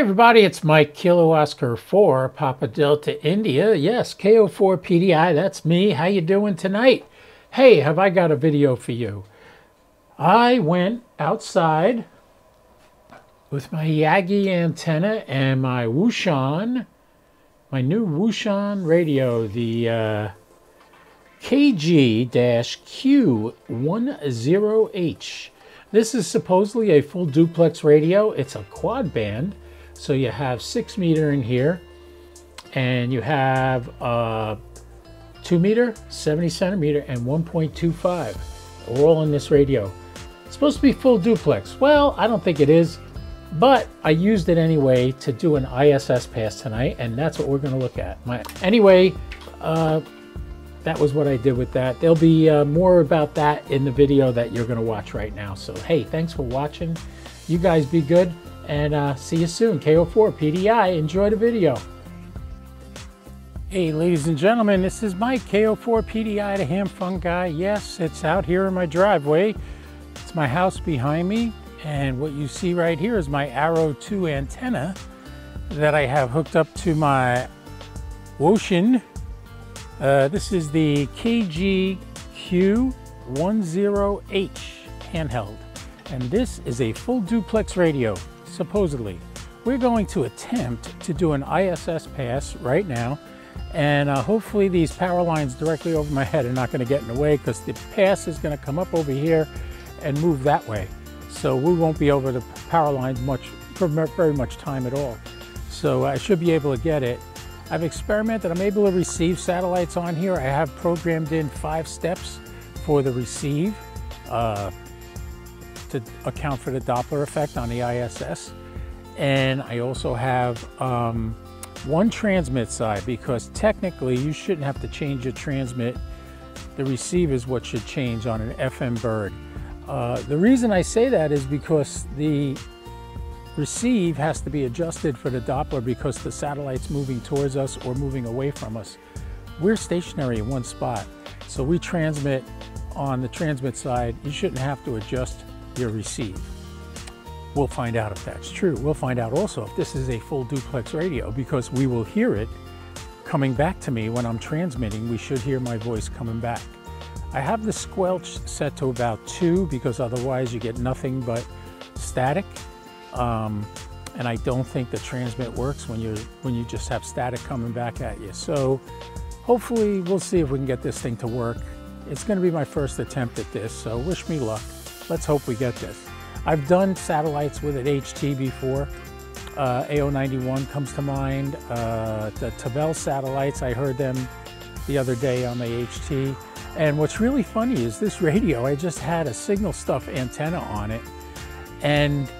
Everybody, it's Mike Kilo Oscar 4, Papa Delta India. Yes, KO4 PDI, that's me. How you doing tonight? Hey, have I got a video for you? I went outside with my Yagi antenna and my Wouxun, my new Wouxun radio, the uh, KG-Q10H. This is supposedly a full duplex radio. It's a quad band. So you have six meter in here and you have a two meter, 70 centimeter and 1.25 We're all in this radio. It's supposed to be full duplex. Well, I don't think it is, but I used it anyway to do an ISS pass tonight and that's what we're gonna look at. My, anyway, uh, that was what I did with that. There'll be uh, more about that in the video that you're gonna watch right now. So hey, thanks for watching. You guys be good and uh, see you soon. KO4 PDI, enjoy the video. Hey, ladies and gentlemen, this is Mike, KO4 PDI, the ham fun guy. Yes, it's out here in my driveway. It's my house behind me, and what you see right here is my Arrow 2 antenna that I have hooked up to my Wouxun. Uh, this is the KG-Q10H handheld, and this is a full duplex radio supposedly. We're going to attempt to do an ISS pass right now and uh, hopefully these power lines directly over my head are not going to get in the way because the pass is going to come up over here and move that way. So we won't be over the power lines much for very much time at all. So I should be able to get it. I've experimented, I'm able to receive satellites on here. I have programmed in five steps for the receive. Uh, to account for the Doppler effect on the ISS. And I also have um, one transmit side because technically you shouldn't have to change your transmit. The receive is what should change on an FM bird. Uh, the reason I say that is because the receive has to be adjusted for the Doppler because the satellite's moving towards us or moving away from us. We're stationary in one spot, so we transmit on the transmit side. You shouldn't have to adjust you receive. We'll find out if that's true. We'll find out also if this is a full duplex radio because we will hear it coming back to me when I'm transmitting. We should hear my voice coming back. I have the squelch set to about two because otherwise you get nothing but static. Um, and I don't think the transmit works when you when you just have static coming back at you. So hopefully we'll see if we can get this thing to work. It's going to be my first attempt at this, so wish me luck. Let's hope we get this. I've done satellites with an HT before. Uh, AO91 comes to mind. Uh, the Tevel satellites, I heard them the other day on the HT. And what's really funny is this radio, I just had a signal stuff antenna on it. And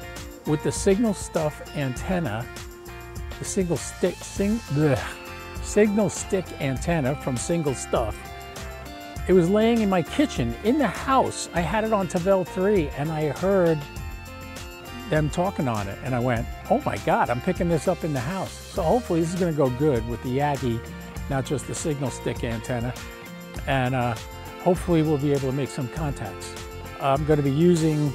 with the signal stuff antenna, the single stick, sing, bleh, signal stick antenna from single stuff, it was laying in my kitchen in the house. I had it on Tevel 3 and I heard them talking on it. And I went, oh my God, I'm picking this up in the house. So hopefully this is gonna go good with the Yagi, not just the signal stick antenna. And uh, hopefully we'll be able to make some contacts. I'm gonna be using,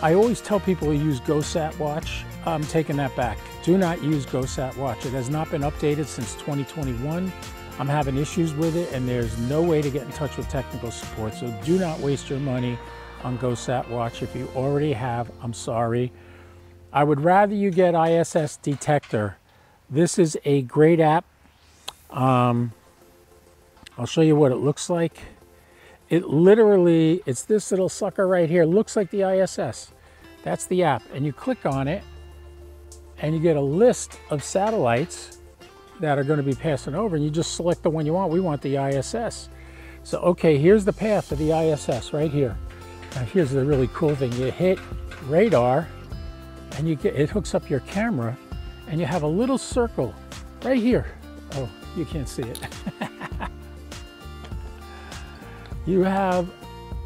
I always tell people to use GoSat Watch. I'm taking that back. Do not use GoSat Watch. It has not been updated since 2021. I'm having issues with it and there's no way to get in touch with technical support. So do not waste your money on GoSat Watch. If you already have, I'm sorry. I would rather you get ISS Detector. This is a great app. Um, I'll show you what it looks like. It literally, it's this little sucker right here. Looks like the ISS. That's the app. And you click on it and you get a list of satellites that are going to be passing over and you just select the one you want. We want the ISS. So, okay, here's the path of the ISS right here. Now, here's the really cool thing. You hit radar and you get, it hooks up your camera and you have a little circle right here. Oh, you can't see it. you have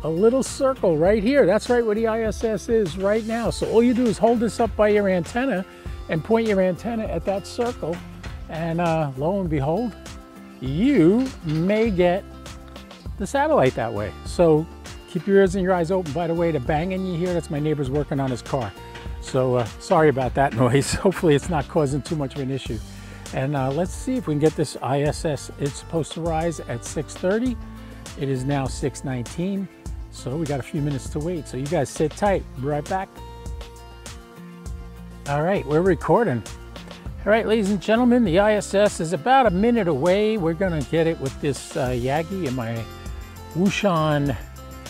a little circle right here. That's right where the ISS is right now. So all you do is hold this up by your antenna and point your antenna at that circle and uh, lo and behold, you may get the satellite that way. So keep your ears and your eyes open. By the way, the banging you hear, that's my neighbor's working on his car. So uh, sorry about that noise. Hopefully it's not causing too much of an issue. And uh, let's see if we can get this ISS. It's supposed to rise at 6.30. It is now 6.19. So we got a few minutes to wait. So you guys sit tight. Be right back. All right, we're recording. All right, ladies and gentlemen, the ISS is about a minute away. We're gonna get it with this uh, Yagi and my Wouxun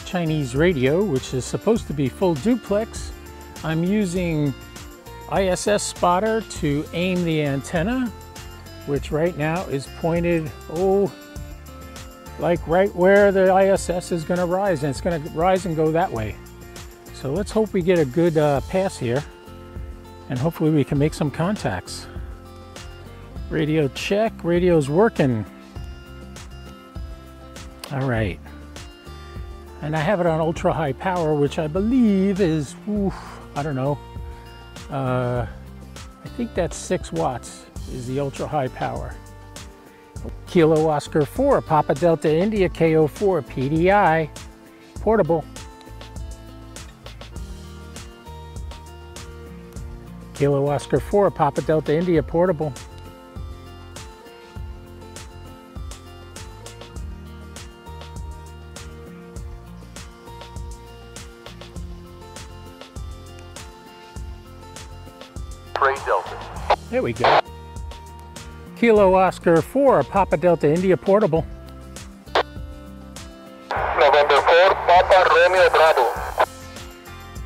Chinese radio, which is supposed to be full duplex. I'm using ISS spotter to aim the antenna, which right now is pointed, oh, like right where the ISS is gonna rise, and it's gonna rise and go that way. So let's hope we get a good uh, pass here, and hopefully we can make some contacts. Radio check, radio's working. All right. And I have it on ultra high power, which I believe is, oof, I don't know. Uh, I think that's six watts is the ultra high power. Kilo Oscar 4, Papa Delta India KO4 PDI, portable. Kilo Oscar 4, Papa Delta India, portable. Delta. There we go. Kilo Oscar 4, Papa Delta India Portable. November 4, Papa Romeo Bravo.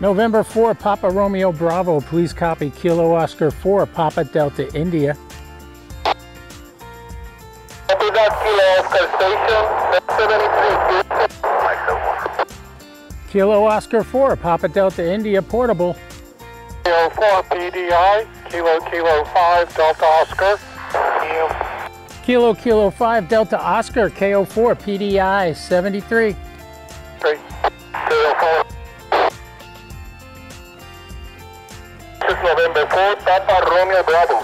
November 4, Papa Romeo Bravo. Please copy Kilo Oscar 4, Papa Delta India. Copy that Kilo Oscar Station, Kilo Oscar 4, Papa Delta India Portable. Kilo 4 PDI, Kilo Kilo 5 Delta Oscar. Kilo Kilo 5 Delta Oscar KO4 PDI 73. Three. Kilo 4. This November 4, Papa Romeo Bravo.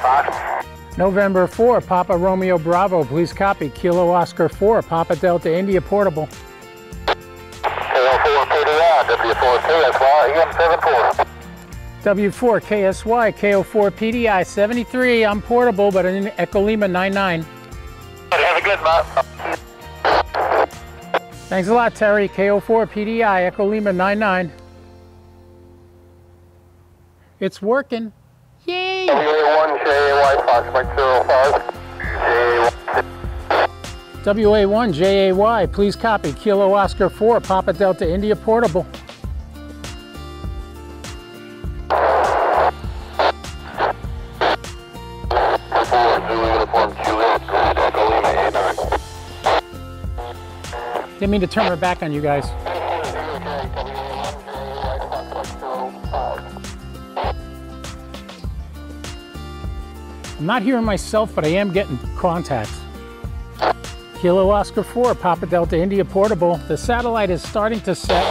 Five. November 4, Papa Romeo Bravo. Please copy Kilo Oscar 4, Papa Delta India Portable. Kilo 4 PDI, W4 KSY, EM74. W4 KSY KO4 PDI 73. I'm portable, but in Echo Lima 99. Have a good month. Thanks a lot, Terry. KO4 PDI Echo Lima 99. It's working. Yay! WA1 JAY Fox.05. WA1 JAY. Please copy Kilo Oscar 4 Papa Delta India Portable. Didn't mean to turn my back on you guys. I'm not hearing myself, but I am getting contacts. Kilo Oscar 4, Papa Delta India Portable. The satellite is starting to set.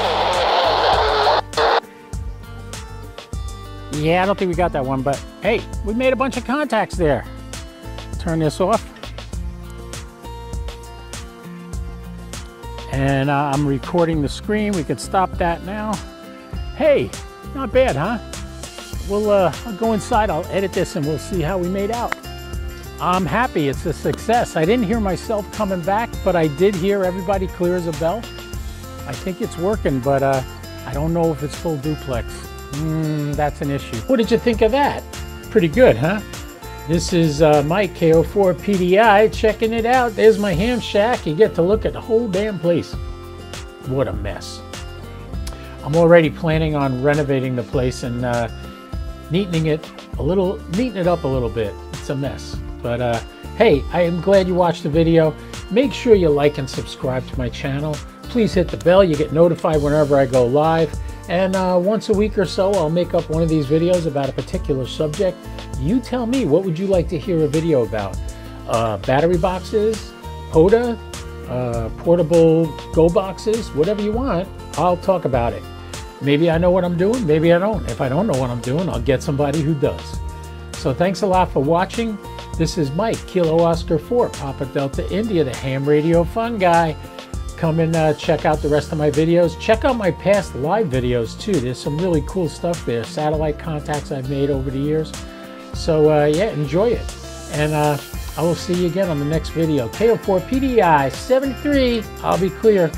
Yeah, I don't think we got that one, but hey, we made a bunch of contacts there. Turn this off. And uh, I'm recording the screen. We can stop that now. Hey, not bad, huh? We'll uh, I'll go inside, I'll edit this and we'll see how we made out. I'm happy, it's a success. I didn't hear myself coming back, but I did hear everybody clear as a bell. I think it's working, but uh, I don't know if it's full duplex. Mm, that's an issue. What did you think of that? Pretty good, huh? This is uh, Mike KO4 PDI checking it out. There's my ham shack. You get to look at the whole damn place. What a mess. I'm already planning on renovating the place and uh, neatening it a little, neaten it up a little bit. It's a mess. But uh, hey, I am glad you watched the video. Make sure you like and subscribe to my channel. Please hit the bell. You get notified whenever I go live. And uh, once a week or so, I'll make up one of these videos about a particular subject. You tell me, what would you like to hear a video about? Uh, battery boxes, POTA, uh, portable Go boxes, whatever you want, I'll talk about it. Maybe I know what I'm doing, maybe I don't. If I don't know what I'm doing, I'll get somebody who does. So thanks a lot for watching. This is Mike, Kilo Oscar 4, Papa Delta India, the ham radio fun guy. Come and uh, check out the rest of my videos. Check out my past live videos too. There's some really cool stuff there. Satellite contacts I've made over the years. So uh, yeah, enjoy it. And uh, I will see you again on the next video. KO4 PDI 73. I'll be clear.